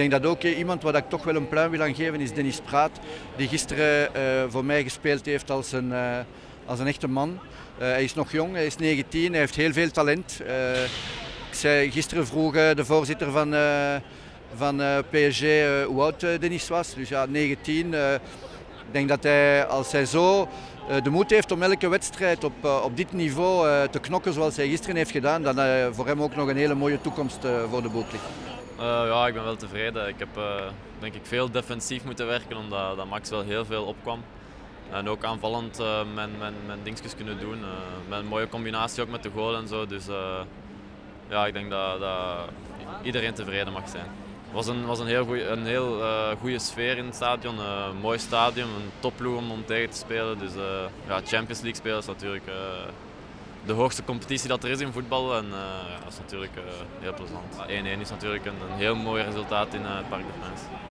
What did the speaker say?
denk dat ook iemand waar ik toch wel een pluim wil aan geven is Dennis Praat, die gisteren voor mij gespeeld heeft als een, als een echte man. hij is nog jong, hij is 19, hij heeft heel veel talent. ik zei gisteren vroeg de voorzitter van van PSG hoe oud Denis was. Dus ja, 19. ik denk dat hij, als hij zo de moed heeft om elke wedstrijd op, op dit niveau te knokken zoals hij gisteren heeft gedaan, dan voor hem ook nog een hele mooie toekomst voor de boek ligt. Ja, ik ben wel tevreden. Ik heb denk ik veel defensief moeten werken omdat dat Max wel heel veel opkwam. En ook aanvallend uh, mijn, mijn, mijn kunnen doen. Met een mooie combinatie ook met de goal en zo. Dus ja, ik denk dat, dat iedereen tevreden mag zijn. Het was een, was een heel, goeie, een heel goede sfeer in het stadion. Een mooi stadion, een topploeg om, om tegen te spelen. Dus ja, Champions League spelen is natuurlijk de hoogste competitie dat er is in voetbal. En ja, dat is natuurlijk heel plezant. 1-1 is natuurlijk een, een, heel mooi resultaat in het Parc de France.